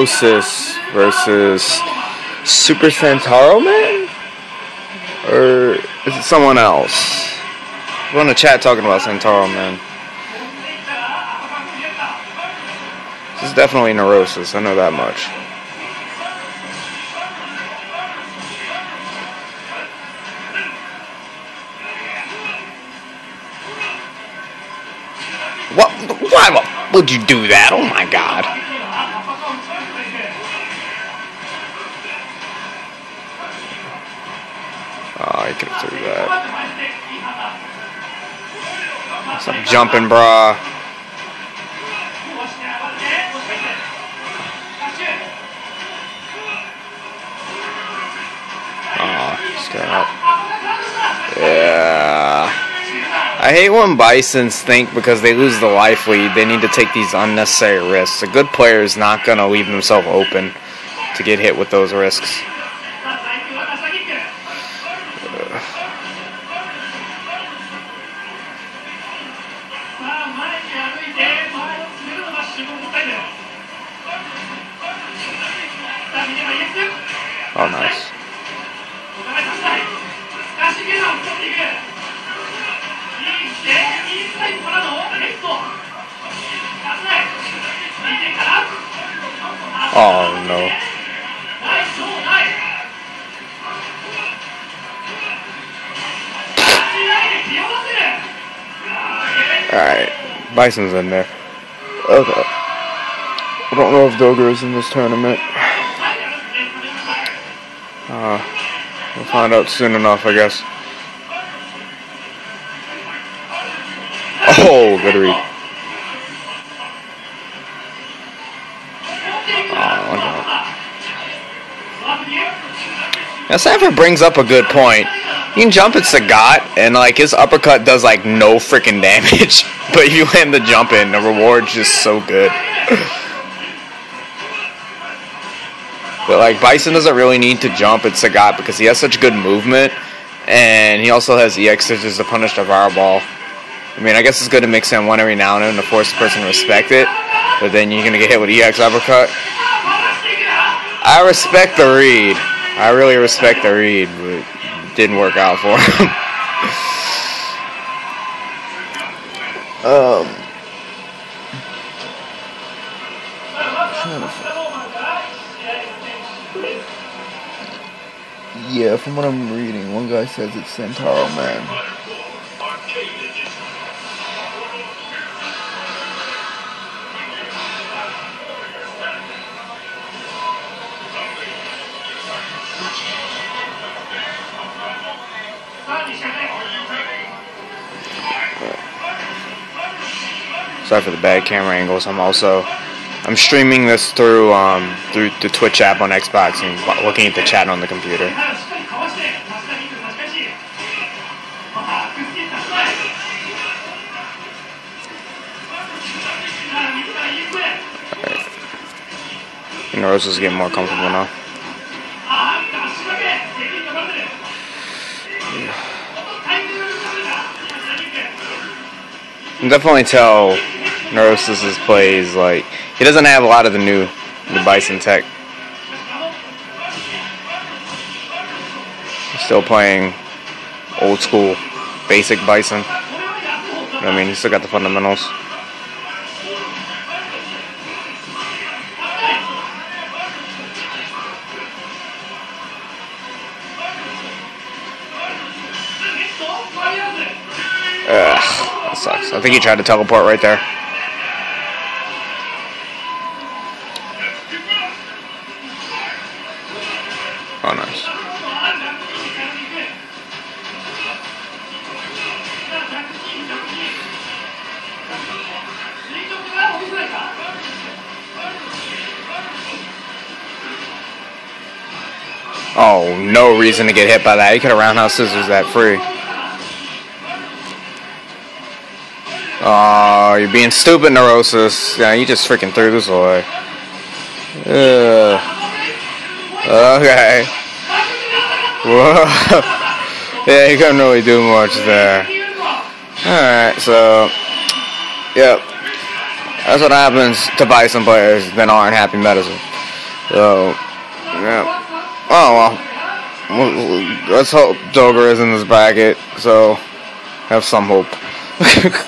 Neurosis versus Super Santaroman? Or is it someone else? We're in the chat talking about Santaroman. This is definitely Neurosis, I know that much. What? Why would you do that? Oh my god. He could have threw that. Some jumping bra. He's got up. Yeah. I hate when Bisons think because they lose the life lead, they need to take these unnecessary risks. A good player is not going to leave himself open to get hit with those risks. Oh, nice. Oh no. Alright, Bison's in there. Okay. I don't know if Doger is in this tournament. Uh, we'll find out soon enough, I guess. Oh, good read. Oh, Now Sanford brings up a good point. You can jump at Sagat, and like his uppercut does like no freaking damage, but you land the jump in, the reward's just so good. but like Bison doesn't really need to jump at Sagat because he has such good movement, and he also has EX stitches to punish the fireball. I mean, I guess it's good to mix in one every now and then to force the person to respect it, but then you're gonna get hit with EX uppercut. I respect the read. I really respect the read, but it didn't work out for him. um. Yeah, from what I'm reading, one guy says it's Centauro Man. Sorry for the bad camera angles. I'm also I'm streaming this through um, through the Twitch app on Xbox and looking at the chat on the computer. Right. Rose is getting more comfortable now. can definitely tell Neurosis's plays like he doesn't have a lot of the new the Bison tech. He's still playing old school, basic Bison. You know I mean, he's still got the fundamentals. Ugh, That sucks. I think he tried to teleport right there. Oh. Oh, no reason to get hit by that. He could have roundhouse scissors that free. Oh, you're being stupid, Neurosis. Yeah, you just freaking threw this away. Ugh. Okay. Whoa. yeah, you couldn't really do much there. Alright, so. Yep. That's what happens to Bison players that aren't happy medicine. So, yeah. Oh well. Let's hope Doger is in this bracket. So, have some hope.